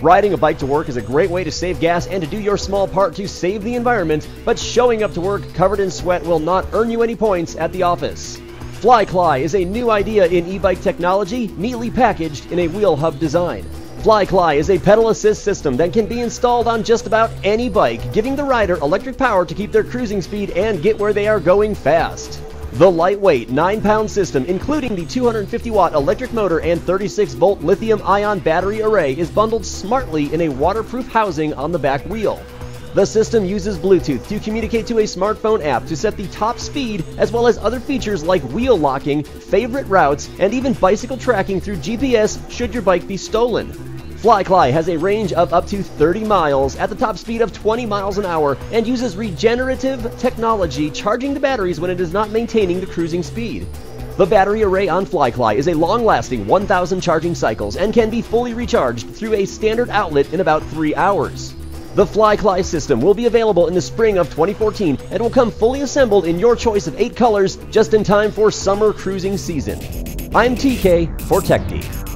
Riding a bike to work is a great way to save gas and to do your small part to save the environment, but showing up to work covered in sweat will not earn you any points at the office. FlyKly is a new idea in e-bike technology, neatly packaged in a wheel hub design. FlyKly is a pedal assist system that can be installed on just about any bike, giving the rider electric power to keep their cruising speed and get where they are going fast. The lightweight 9 pound system, including the 250 watt electric motor and 36 volt lithium ion battery array, is bundled smartly in a waterproof housing on the back wheel. The system uses Bluetooth to communicate to a smartphone app to set the top speed, as well as other features like wheel locking, favorite routes, and even bicycle tracking through GPS should your bike be stolen. FlyKly has a range of up to 30 miles at the top speed of 20 miles an hour and uses regenerative technology charging the batteries when it is not maintaining the cruising speed. The battery array on FlyKly is a long-lasting 1000 charging cycles and can be fully recharged through a standard outlet in about 3 hours. The FlyKly system will be available in the spring of 2014 and will come fully assembled in your choice of 8 colors just in time for summer cruising season. I'm TK for TechGeek.